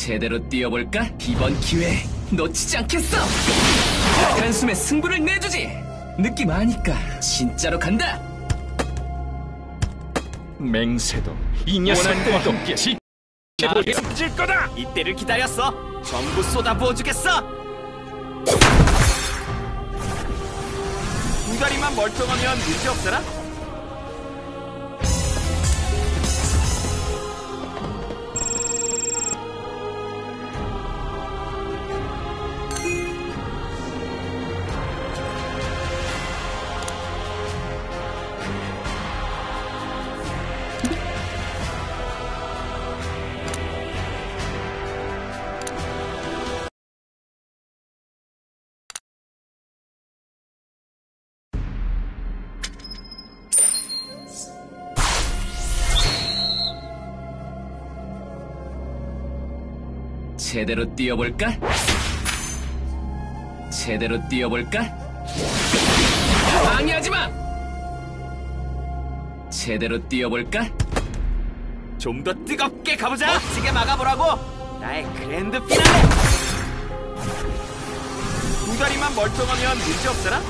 제대로 뛰어볼까? 이번 기회 놓치지 않겠어! 한숨에 승부를 내주지! 느낌 아니까 진짜로 간다! 맹세도 이 녀석과 함께 지켜보게 질 거다. 이때를 기다렸어! 전부 쏟아부어 주겠어! 두 다리만 멀쩡하면 문제 없잖아? 제대로 뛰어볼까? 제대로 뛰어볼까? 방해하지 마! 제대로 뛰어볼까? 좀 더 뜨겁게 가보자! 멋지게 막아보라고! 나의 그랜드 피날레! 두 다리만 멀쩡하면 문제 없잖아?